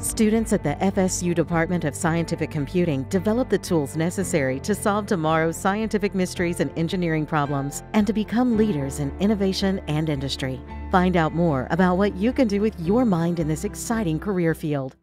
Students at the FSU Department of Scientific Computing develop the tools necessary to solve tomorrow's scientific mysteries and engineering problems and to become leaders in innovation and industry. Find out more about what you can do with your mind in this exciting career field.